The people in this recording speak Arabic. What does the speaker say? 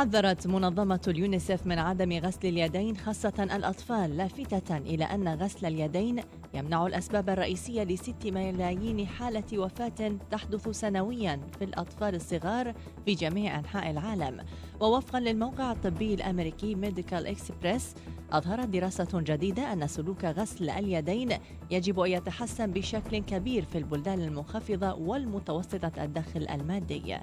حذرت منظمة اليونيسف من عدم غسل اليدين خاصة الأطفال لافتة إلى أن غسل اليدين يمنع الأسباب الرئيسية لست ملايين حالة وفاة تحدث سنويا في الأطفال الصغار في جميع أنحاء العالم. ووفقا للموقع الطبي الأمريكي ميديكال إكسبريس أظهرت دراسة جديدة أن سلوك غسل اليدين يجب أن يتحسن بشكل كبير في البلدان المنخفضة والمتوسطة الدخل المادي.